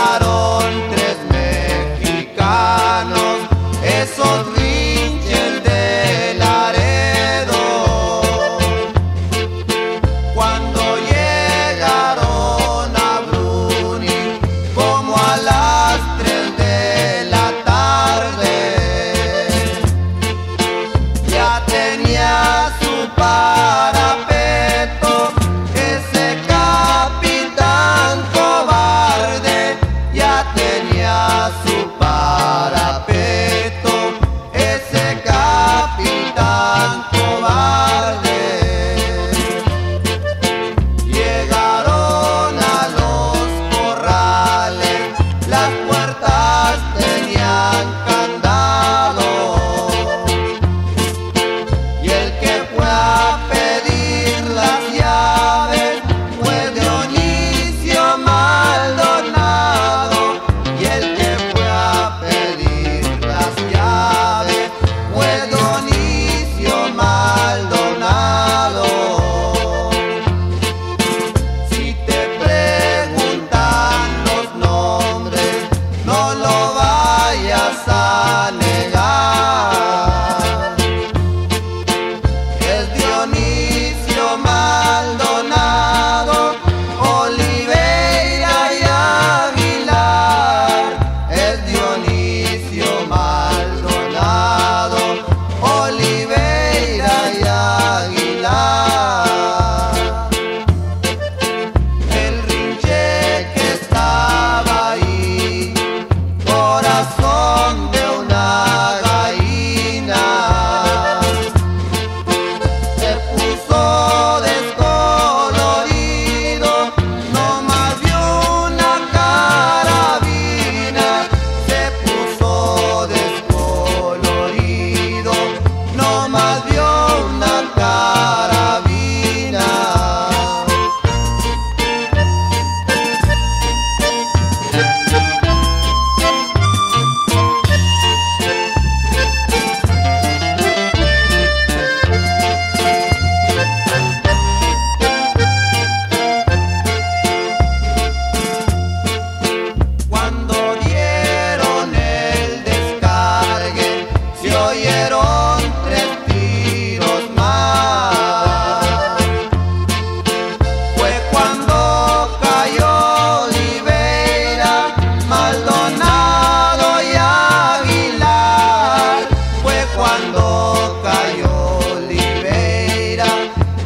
claro. on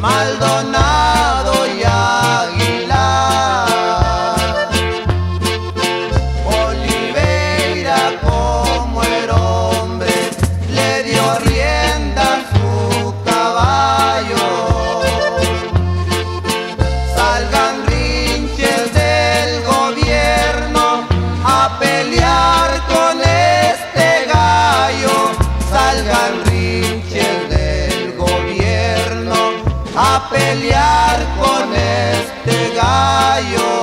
Maldonado. pelear con este gallo.